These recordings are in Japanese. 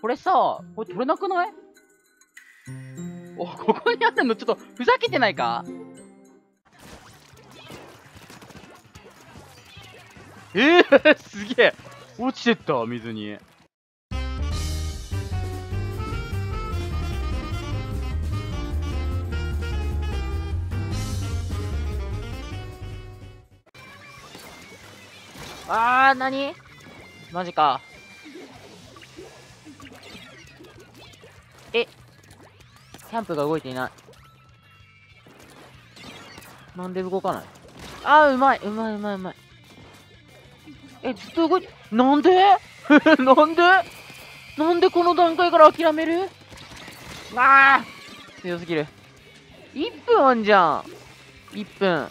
これさ、これ取れなくない？お、ここにあるのちょっとふざけてないか？えー、すげえ。落ちてった、水に。あー、なにマジか。え、キャンプが動いていない。なんで動かない？あー、うまい、うまい、うまい、うまい。え、ずっと動いて、なんで？なんで？なんでこの段階から諦める？ああ強すぎる。1分あんじゃん。1分。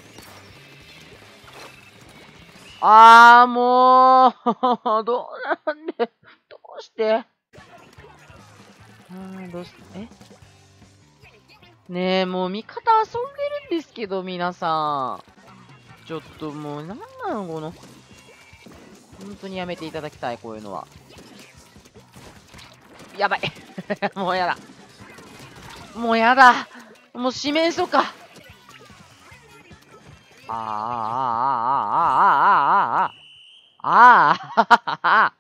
あー、もう どうなんで、どうして？あー、どうして、え？ねえ、もう味方遊んでるんですけど、皆さん。ちょっともう、なんなの、この。本当にやめていただきたい、こういうのは。やばい。もうやだ。もうやだ。もう四面楚歌。ああ、ああ、ああ、ああ、ああ、ああ、ああ、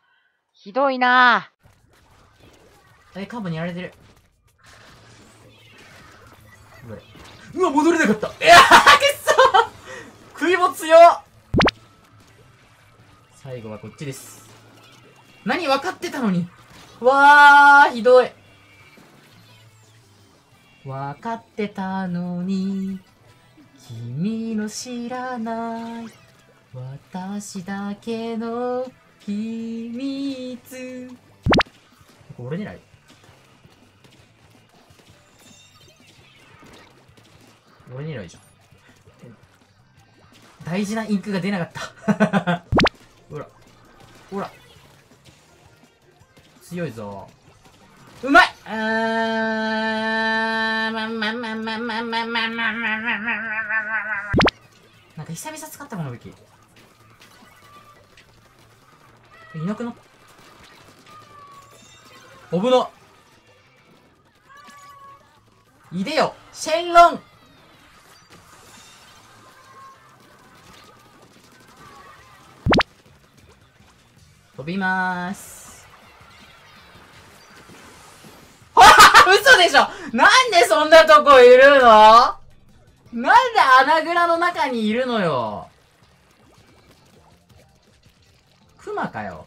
ひどいなえ、カーブにやられてる。うわ、戻れなかった。いやあ、くっそ食いも強最後はこっちです。何分かってたのに。わあ、ひどい。分かってたのに。君の知らない、私だけの秘密。これ俺狙い？俺狙いじゃん。大事なインクが出なかった。ほら。ほら。強いぞ。うまいあーまんまんまんまんまんまんまんまんまんまんまなんか久々使ったこの武器。いなくなった。危な。いでよシェンロン飛びまーす。は は嘘でしょなんでそんなとこいるの？なんで穴蔵の中にいるのよ。クマかよ。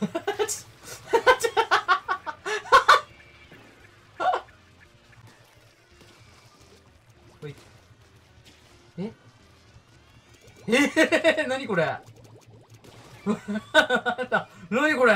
ほい。え？え？ー、何これ？何これ？